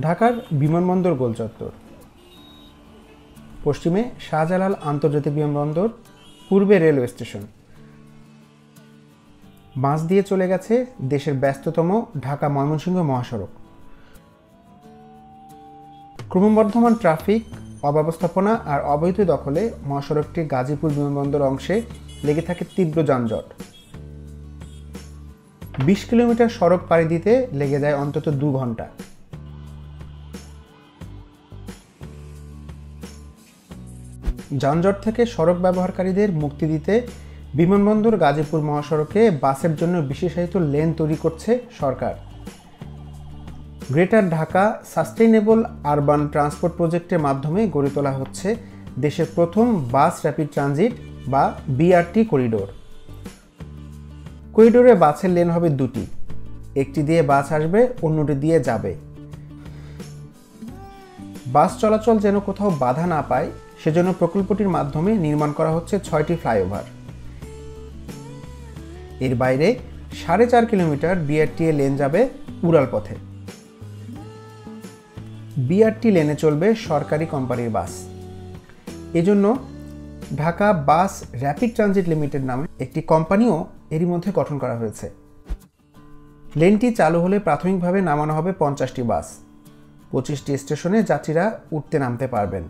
ঢাকার বিমানবন্দর গোল চত্বর পশ্চিমে শাহজালাল আন্তর্জাতিক বিমানবন্দর, পূর্বে রেলওয়ে স্টেশন। বাঁশ দিয়ে চলে গেছে দেশের ব্যস্ততম ঢাকা ময়মনসিংহ মহাসড়ক। ক্রমবর্ধমান ট্রাফিক, অব্যবস্থাপনা আর অবৈধ দখলে মহাসড়কটির গাজীপুর বিমানবন্দর অংশে লেগে থাকে তীব্র যানজট। বিশ কিলোমিটার সড়ক পাড়ি দিতে লেগে যায় অন্তত দু ঘণ্টা যানজট থেকে সড়ক ব্যবহারকারীদের মুক্তি দিতে বিমানবন্দর গাজীপুর মহাসড়কে বাসের জন্য বিশেষায়িত লেন তৈরি করছে সরকার। Greater Dhaka sustainable urban transport প্রজেক্টের মাধ্যমে গড়ে তোলা হচ্ছে দেশের প্রথম বাস র্যাপিড ট্রানজিট বা বিআরটি করিডোর। করিডোরে বাসের লেন হবে দুটি, একটি দিয়ে বাস আসবে, অন্যটি দিয়ে যাবে। বাস চলাচল যেন কোথাও বাধা না পায় সেজন্য প্রকল্পটির মাধ্যমে নির্মাণ করা হচ্ছে ছয়টি ফ্লাইওভার। এর বাইরে সাড়ে চার কিলোমিটার বিআরটিএ লেন যাবে উড়াল পথে বিআরটি লেনে চলবে সরকারি কোম্পানির বাস। এজন্য Dhaka bus rapid transit limited নামে একটি কোম্পানিও এরই মধ্যে গঠন করা হয়েছে। লেনটি চালু হলে প্রাথমিকভাবে নামানো হবে পঞ্চাশটি বাস। পঁচিশটি স্টেশনে যাত্রীরা উঠতে নামতে পারবেন।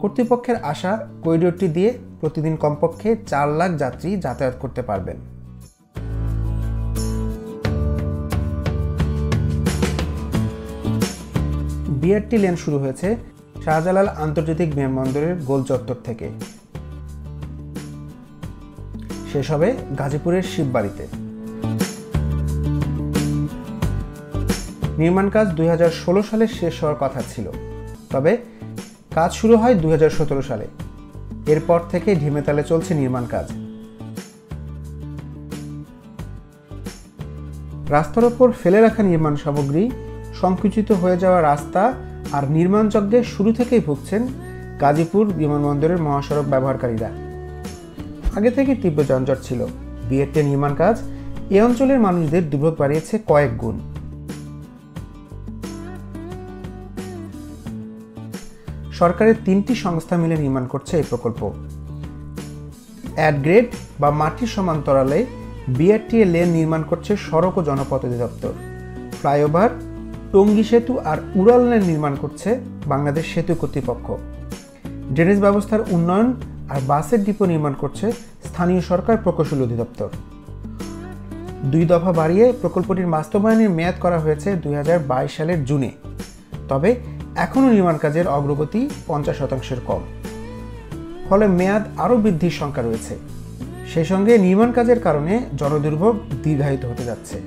কর্তৃপক্ষের আশা করিডোরটি দিয়ে প্রতিদিন কমপক্ষে চার লাখ যাত্রী যাতায়াত করতে পারবেন। বিআরটি লেন শুরু হয়েছে শাহজালাল আন্তর্জাতিক বিমানবন্দরের গোল চত্বর থেকে। শেষ হবে গাজীপুরের শিববাড়িতে। নির্মাণ কাজ দুই হাজার ষোলো সালে শেষ হওয়ার কথা ছিল। তবে কাজ শুরু হয় দু হাজার সতেরো সালে। এরপর থেকে ঢিমেতালে চলছে নির্মাণ কাজ। রাস্তার ওপর ফেলে রাখা নির্মাণ সামগ্রী সংকুচিত হয়ে যাওয়া রাস্তা আর নির্মাণ যজ্ঞে শুরু থেকেই ভুগছেন গাজীপুর বিমানবন্দরের মহাসড়ক ব্যবহারকারীরা। আগে থেকে তীব্র যানজট ছিল। বিএডটি নির্মাণ কাজ, এ অঞ্চলের মানুষদের দুর্ভোগ বাড়িয়েছে কয়েক গুণ। সরকারের তিনটি সংস্থা মিলে নির্মাণ করছে এই প্রকল্প। অ্যাডগ্রেড বা মাটির সমান্তরালে বিআরটিএ লেন নির্মাণ করছে সড়ক ও জনপথ অধিদপ্তর। ফ্লাইওভার, টঙ্গী সেতু আর উড়াল লেন নির্মাণ করছে বাংলাদেশ সেতু কর্তৃপক্ষ। ড্রেনেজ ব্যবস্থার উন্নয়ন আর বাসের ডিপো নির্মাণ করছে স্থানীয় সরকার প্রকৌশল অধিদপ্তর। দুই দফা বাড়িয়ে প্রকল্পটির বাস্তবায়নের মেয়াদ করা হয়েছে দুই হাজার বাইশ সালের জুনে। তবে এখনও নির্মাণ কাজের অগ্রগতি পঞ্চাশ শতাংশের কম। ফলে মেয়াদ আরও বৃদ্ধির সংখ্যা রয়েছে। সেই সঙ্গে নির্মাণ কাজের কারণে জনদুর্ভোগ দীর্ঘায়িত হতে যাচ্ছে।